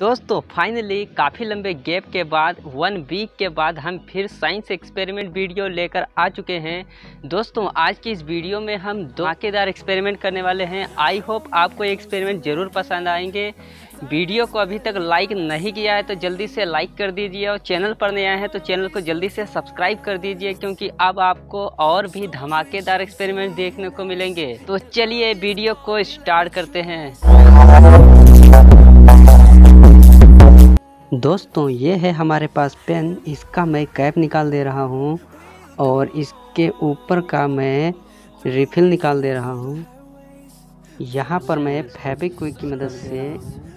दोस्तों फाइनली काफ़ी लंबे गैप के बाद वन वीक के बाद हम फिर साइंस एक्सपेरिमेंट वीडियो लेकर आ चुके हैं। दोस्तों, आज की इस वीडियो में हम धमाकेदार एक्सपेरिमेंट करने वाले हैं। आई होप आपको ये एक्सपेरिमेंट ज़रूर पसंद आएँगे। वीडियो को अभी तक लाइक नहीं किया है तो जल्दी से लाइक कर दीजिए और चैनल पर नया है तो चैनल को जल्दी से सब्सक्राइब कर दीजिए क्योंकि अब आपको और भी धमाकेदार एक्सपेरिमेंट देखने को मिलेंगे। तो चलिए वीडियो को स्टार्ट करते हैं। दोस्तों ये है हमारे पास पेन इसका मैं कैप निकाल दे रहा हूँ और इसके ऊपर का मैं रिफिल निकाल दे रहा हूँ यहाँ पर मैं फेविक्विक की मदद से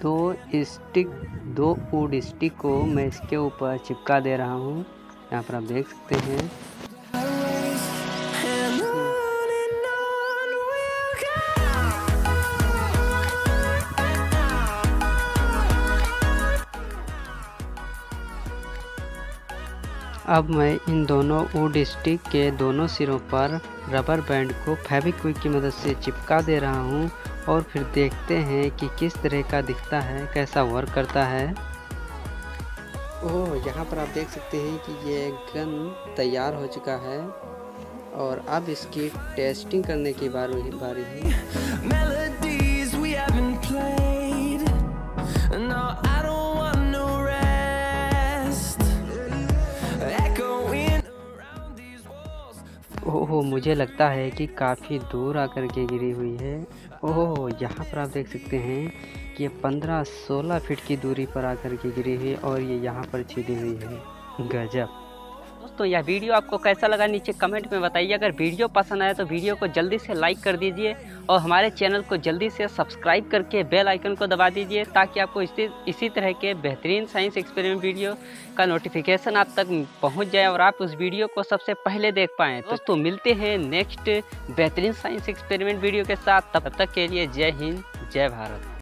दो स्टिक दो वुड स्टिक को मैं इसके ऊपर चिपका दे रहा हूँ यहाँ पर आप देख सकते हैं अब मैं इन दोनों वुड स्टिक के दोनों सिरों पर रबर बैंड को फेविक्विक की मदद से चिपका दे रहा हूँ और फिर देखते हैं कि किस तरह का दिखता है कैसा वर्क करता है। ओह यहाँ पर आप देख सकते हैं कि ये गन तैयार हो चुका है और अब इसकी टेस्टिंग करने की बारी बारी है। ओह, मुझे लगता है कि काफ़ी दूर आकर के गिरी हुई है। ओहो, यहाँ पर आप देख सकते हैं कि ये पंद्रह सोलह फीट की दूरी पर आकर के गिरी हुई और ये यहाँ पर छिदी हुई है। गजब। दोस्तों, यह वीडियो आपको कैसा लगा नीचे कमेंट में बताइए। अगर वीडियो पसंद आए तो वीडियो को जल्दी से लाइक कर दीजिए और हमारे चैनल को जल्दी से सब्सक्राइब करके बेल आइकन को दबा दीजिए ताकि आपको इसी इसी तरह के बेहतरीन साइंस एक्सपेरिमेंट वीडियो का नोटिफिकेशन आप तक पहुँच जाए और आप उस वीडियो को सबसे पहले देख पाएँ। दोस्तों, मिलते हैं नेक्स्ट बेहतरीन साइंस एक्सपेरिमेंट वीडियो के साथ। तब तक के लिए जय हिंद, जय भारत।